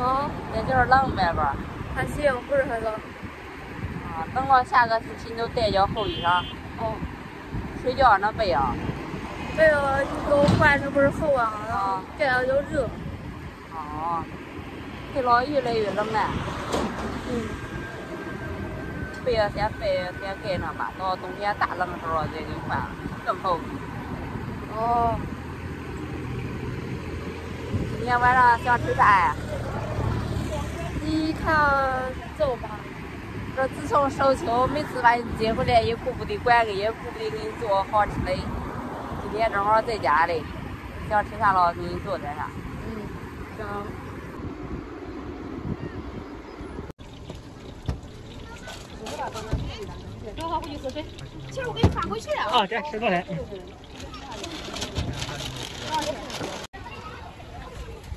啊，也就是冷外边儿还行，不是很冷。啊。等到下个星期你就带件厚衣裳，哦，睡觉那被啊。被啊你给我换的不是厚啊，然后啊盖了就热。哦，配了越来越冷了，嗯，被要先被先盖上吧，到冬天大冷的时候再给换更厚。哦，今天晚上想吃啥呀？你看走吧。这自从收秋，每次把你接回来，也顾不得管个，也顾不得给你做好吃的。今天正好在家里，想吃啥了给你做点啥。嗯，行。正好回去喝水。其实我给你发回去了。啊，这十多钱。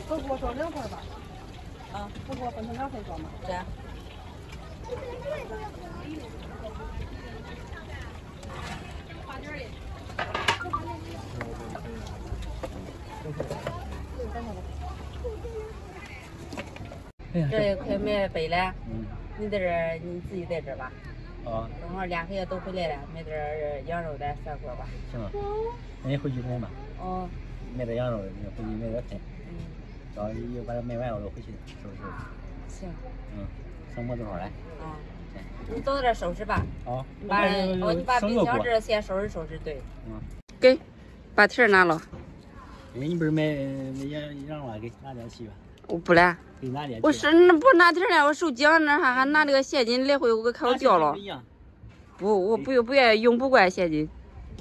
都给我装两块吧。啊，都给我分成两份装吧。这样。哎呀，这快卖北了，嗯，你在这儿你自己在这儿吧。啊，正好俩孩子都回来了，买点羊肉咱涮锅吧。行了，那你回去弄吧，哦，买点羊肉，你回去买点菜，嗯，到一把它卖完我就回去收拾收拾。行，嗯，省不多少来。啊，对，你早点收拾吧。好，你把哦，你把冰箱这先收拾收拾，对。嗯，给，把提儿拿了。哎，你不是买买羊羊了，给拿点去吧，我不来，给拿点去。我是那不拿提儿了，我手机上那还还拿那个现金来回，我给看我掉了不。一样。不，我不不愿意用不惯现金，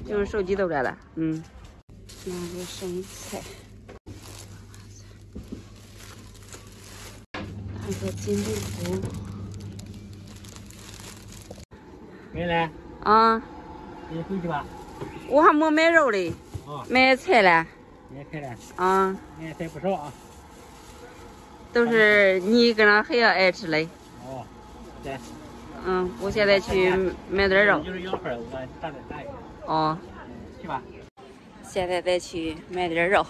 就是手机都来了。嗯，拿个生菜，拿个金豆腐没来，啊，你回去吧。我还没买肉嘞，啊，买菜了你也开了，啊，你也菜不少啊。都是你跟俺孩子爱吃的。哦，对。嗯，我现在去买点肉。就是羊份儿，我给打点打一个。哦，去吧。现在再去买点肉。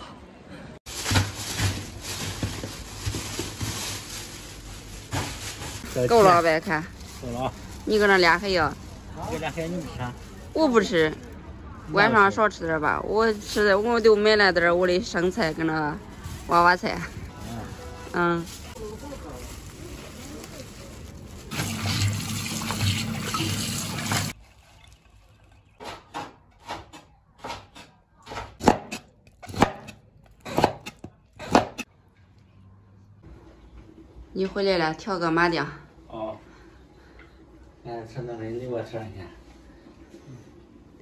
够了呗？看够了啊。你搁那俩孩子，这俩孩子你不吃啊？我不吃，晚上少吃点吧。我吃的我就买了点我的生菜跟那娃娃菜。嗯。嗯。你回来了，调个麻将。哦。哎，吃那个你我吃去。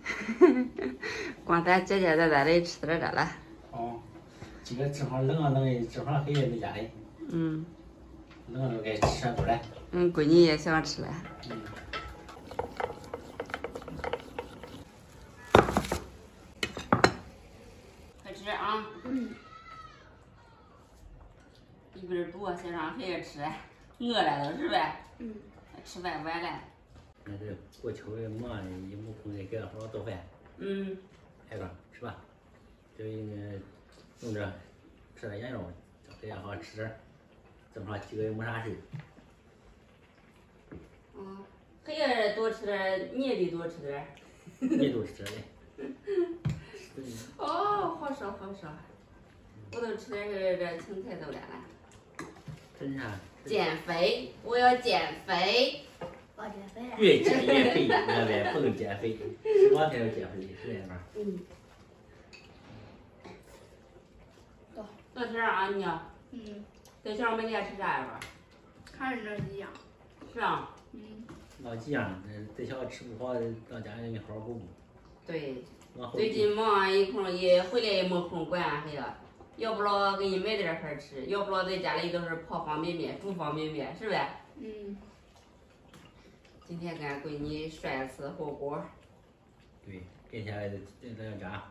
光咱简简单单的吃点这了。哦。今个正好冷啊冷的，正好黑夜在家里，嗯冷了就该吃上过来。嗯，闺女也想吃了。嗯。快吃啊！嗯。一边多，先让孩子吃，饿了都是呗。嗯。吃饭晚了。那是过秋的忙的，也没空再给俺好好做饭。嗯。挨个吃吧，就应该弄着吃点羊肉，叫孩子好好吃点儿。正好几个月没啥事。嗯，孩子多吃点儿，你也得多吃点儿。你多吃点。哦，好说好说，我都吃点儿这青菜都来了。真啥？减肥，我要减肥。越减越肥，明白没？不能减肥，吃光才能减肥，是这样吧？嗯。多。多吃点儿啊你。嗯。在学校每天吃啥呀？看着那几样。是啊。嗯。老几样，在学校吃不好，到家里你好好补补。对。最近忙，一空也回来也没空管俺孩子，要不老给你买点饭吃，要不老在家里都是泡方便面、煮方便面，是呗？嗯。今天跟俺闺女涮一次火锅。对，跟现在在咱家，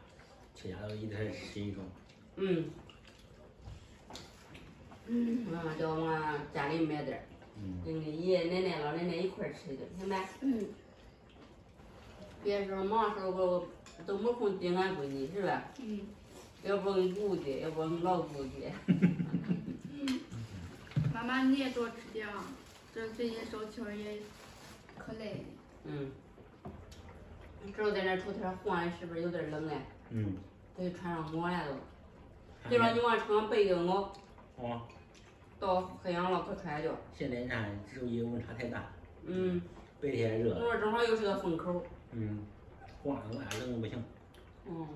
吃家都一直吃一种。嗯。嗯。妈妈叫我往家里买点儿，嗯。跟你爷爷奶奶、老奶奶一块儿吃一顿，行呗？嗯。别说忙时候我都没空盯俺闺女，是吧？嗯。要不俺顾去，要不俺老姑去。妈妈你也多吃点啊，这最近手气儿也可累。嗯。你知道在那出天晃，是不是有点冷哎？嗯。得穿上袄了都。别说你往穿上白的袄。哦。到黑阳了可穿着。现在你看周一温差太大。嗯。白天热。我说正好又是个风口。嗯。晃的我冷的不行。嗯。